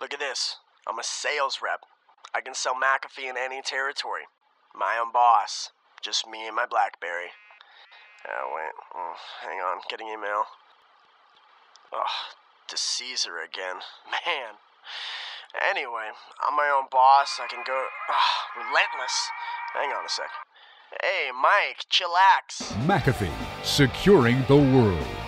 Look at this. I'm a sales rep. I can sell McAfee in any territory. My own boss. Just me and my Blackberry. Oh, wait. Oh, hang on. Getting email. Ugh, to Caesar again. Man. Anyway, I'm my own boss. I can go. Ugh, relentless. Hang on a sec. Hey, Mike, chillax. McAfee, securing the world.